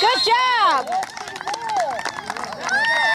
Good job!